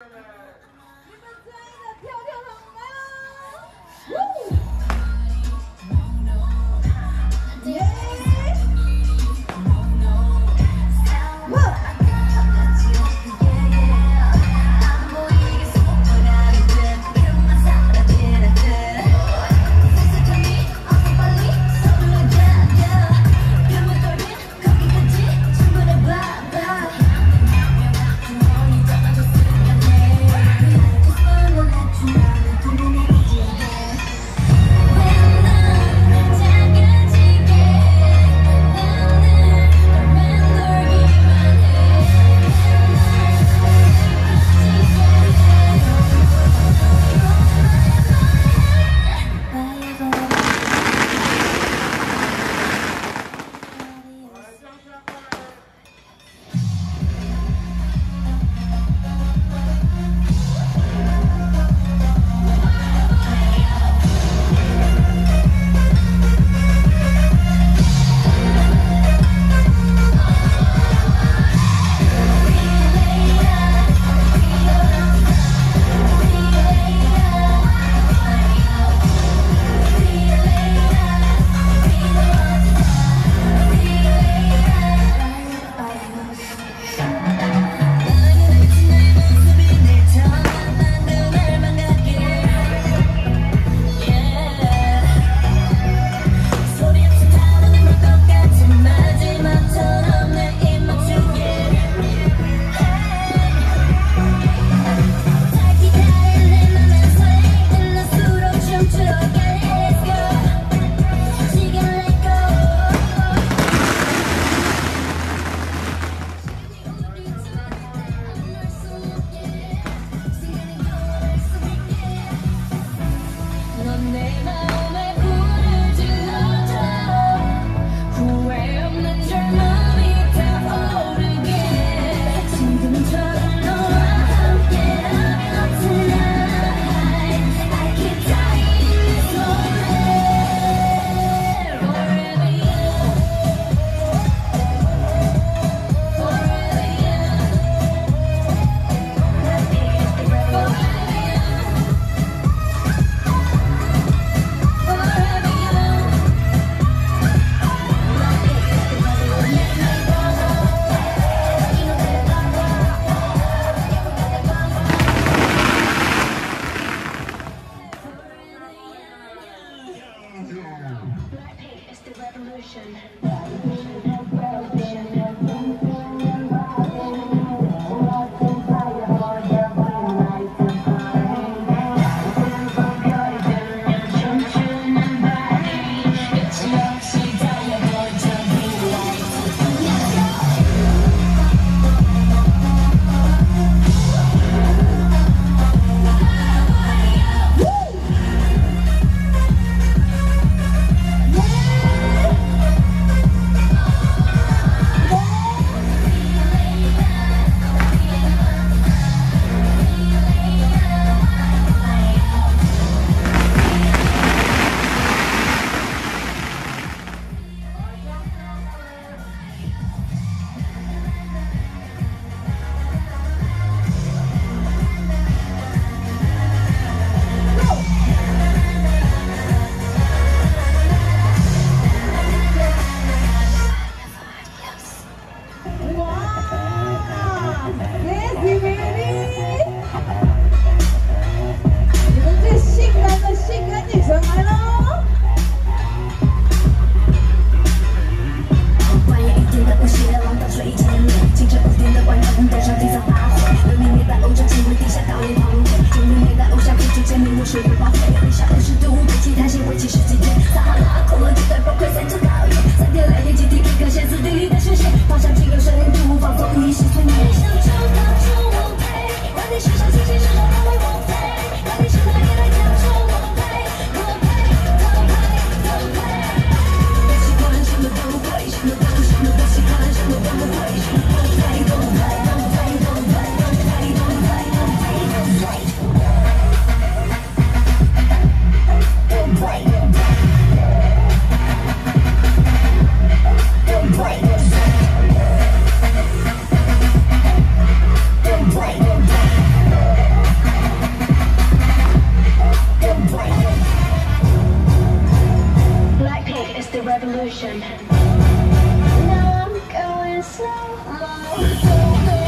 Right. Now I'm going slow, mo. slow.